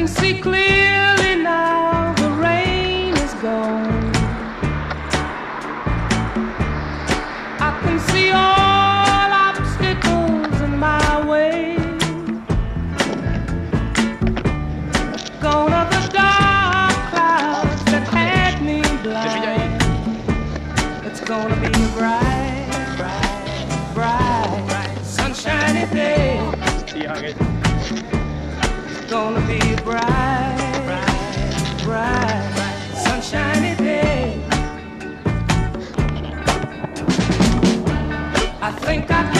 can see clearly gonna be a bright, bright, bright, sunshiny day. I think I.